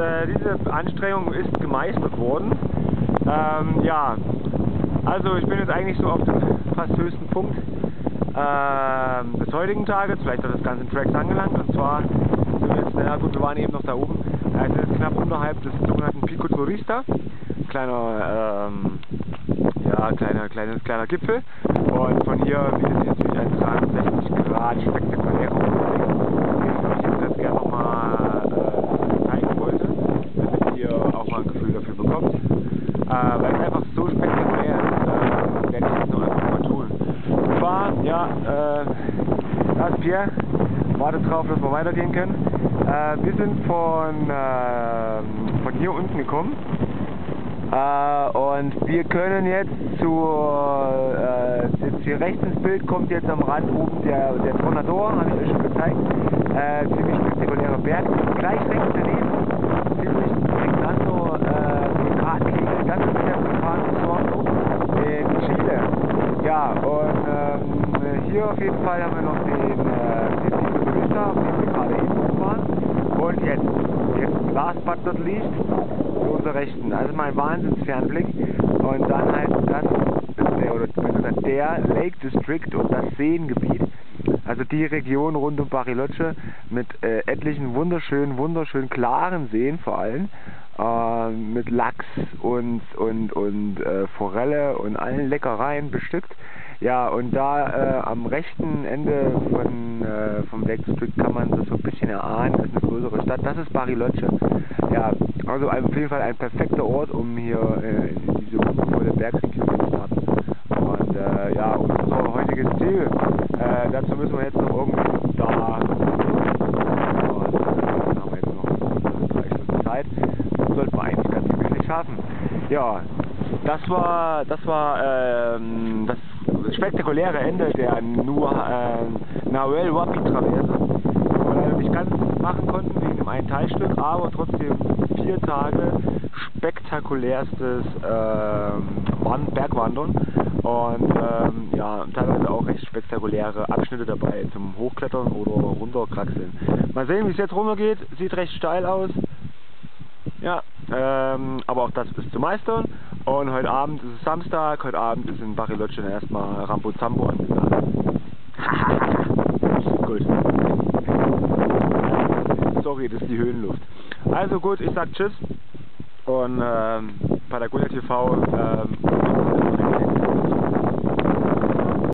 äh, diese Anstrengung ist gemeistert worden. Ähm, ja, also ich bin jetzt eigentlich so auf dem fast höchsten Punkt ähm, des heutigen Tages, vielleicht auch des ganzen Tracks angelangt. Und zwar sind wir jetzt, na gut, wir waren eben noch da oben, äh, sind jetzt knapp unterhalb des sogenannten Pico Turista. Kleiner, ähm, ja, kleiner, kleines, kleiner Gipfel. Und von hier bietet sich natürlich ein 360 Grad spektakulärer Umblick, den ich jetzt gerne nochmal äh, zeigen wollte, damit ihr auch mal ein Gefühl dafür bekommt. Äh, weil es einfach so spektakulär ist, äh, werde ich jetzt nur einfach mal tun. Und zwar, ja, äh, da ist Pierre, wartet drauf, dass wir weitergehen können. Äh, wir sind von, äh, von hier unten gekommen. Äh, und wir können jetzt zur, äh, jetzt hier rechts ins Bild kommt jetzt am Rand oben der, der Tornador, habe ich euch schon gezeigt. Äh, ziemlich spektakulärer Berg. Gleich rechts daneben, ziemlich prägnanter äh, Vulkankegel, ganz mit der Vulkan in Chile. Ja, hier auf jeden Fall haben wir noch den, äh, den auf dem wir gerade eben waren. Und jetzt, jetzt last but not least, zu unserer Rechten. Also mein Wahnsinnsfernblick. Und dann halt das, der, oder der Lake District und das Seengebiet. Also die Region rund um Bariloche mit äh, etlichen wunderschönen, wunderschön klaren Seen vor allem. Äh, mit Lachs und, und, und äh, Forelle und allen Leckereien bestückt. Ja, und da äh, am rechten Ende von, äh, vom District kann man das so ein bisschen erahnen, das ist eine größere Stadt. Das ist Bariloche. Ja, also auf jeden Fall ein perfekter Ort, um hier äh, in diese wundervolle Bergregion zu starten. Und äh, ja, unser heutiges Ziel, äh, dazu müssen wir jetzt noch irgendwie da und äh, haben wir jetzt noch drei Stunden Zeit. Sollten wir eigentlich ganz gemütlich schaffen. Ja, das war das war ähm, das spektakuläre Ende der Nur, äh, Nahuel Wapi Traverse, wir leider nicht ganz machen konnten wegen dem einen Teilstück, aber trotzdem vier Tage spektakulärstes äh, Bergwandern und ähm, ja, teilweise auch recht spektakuläre Abschnitte dabei zum Hochklettern oder runterkraxeln. Mal sehen, wie es jetzt runtergeht. Sieht recht steil aus. Ja, ähm, aber auch das ist zu meistern. Und heute Abend ist es Samstag, heute Abend ist in Bariloche erstmal Rambo Zambo angesagt. gut. Sorry, das ist die Höhenluft. Also gut, ich sag Tschüss. Und ähm, Patagonia TV ähm,